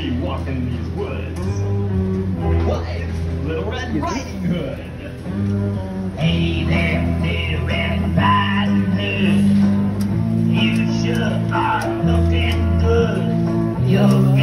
see see walking these woods? Why, Little Red Riding Hood. Hey there, Little Red Riding Hood. You sure are looking good. You're